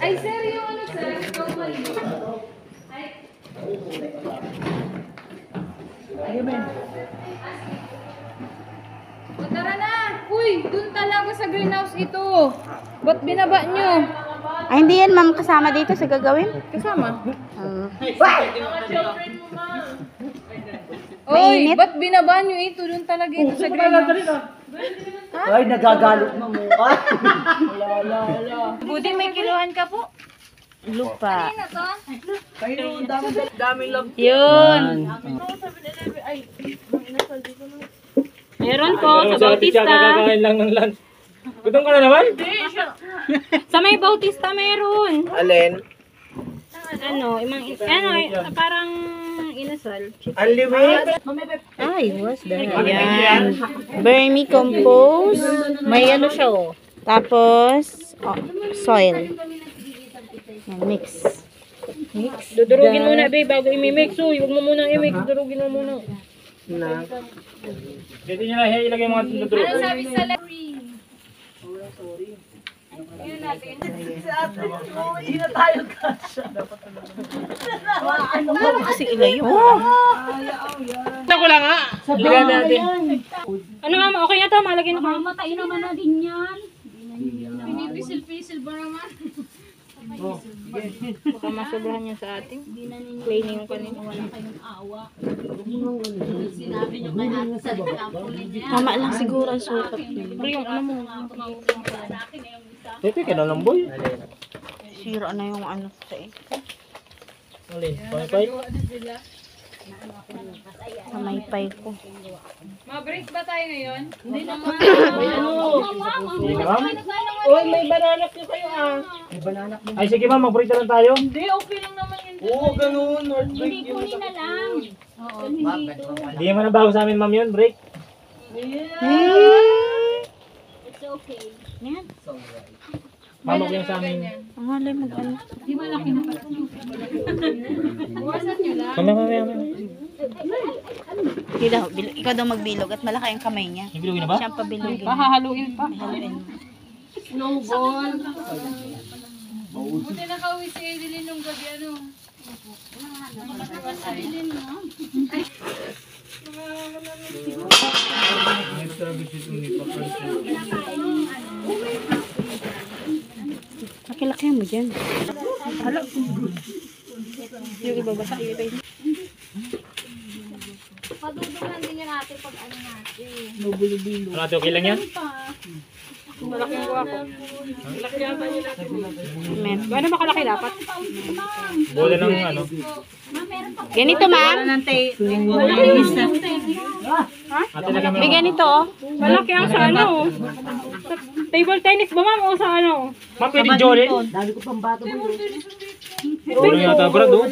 Ay, sir, yung ano, sir? Ikaw mali. Ay. O, tara na! Uy, dun talaga sa greenhouse ito. Ba't binaba nyo? Ay, hindi yan ma'am kasama dito sa gagawin. Kasama. Uh, Oy, Mainit. ba't binaba nyo ito? Dun talaga ito sa greenhouse. Ay, nagagalot mo mo. Ay. Buti may kiluhan ka po. Lupa. Kayo, dami, dami lang. Yun. Meron po sa Bautista. Kakakain lang ng lunch. Gutom ka na naman? Sa may Bautista meron. Alin? Ano, imang, ano, parang inasal. Unlimited? Ay, what's that? Ayan. Vermicompost. May ano siya, oh. Tapos, oh, soil. Mix. Mix. Dudurugin muna, babe, bago imimix. Uy, huwag mo muna i-mix. Durugin mo muna. Na. Dito nyo na ilagay mga tuturo. Ano sabi sa library? Ano kasi ilayo? Ito ko lang ha. Natin. Ano nga, okay na to, malagay na ko. Pinipisil-pisil ba naman? Baka masobrahan yan sa ating. Cleaning yung kanina. Tama lang siguro ang sukat niya. Pero yung ano mo, Ito ka na lang boy. Sira na yung ano sa eh. Alin? Pangipay? Sa may pay ko. Ma-break ba tayo ngayon? Hindi naman. Sige ma'am. Uy, may bananak nyo kayo ah. Ay sige ma'am, na lang tayo. Hindi, okay lang naman yun. Oo, ganun. Heartbreak yun. Hindi naman na bago sa amin ma'am yun, break. Yan. Mama ko yung sa amin. Ang halay mag ano. Buwasan nyo lang. Kami kami kami. Ikaw daw, bil- ikaw daw magbilog at malaki ang kamay niya. Yung bilugin na ba? Siya ang pabilogin. Pahahaluin pa. Haluin. Snowball. Buti nakauwi si Evelyn nung gabi ano. Laki-laki mo dyan. Yung iba basa, yung iba yun. Padudugan din yun natin pag ano natin. Ano ate, okay lang yan? Malaki yung kuha ko. Men. Gano'n ba kalaki dapat? Bola ng ano. Ganito, ma'am. Ate, lagyan mo May lang. ganito, oh. Malaki ang sa ano. Sa table tennis ba ma'am o sa ano? Ma'am, pwede Jolin? Dami ko pang bata mo. Jolin yata, brad oh.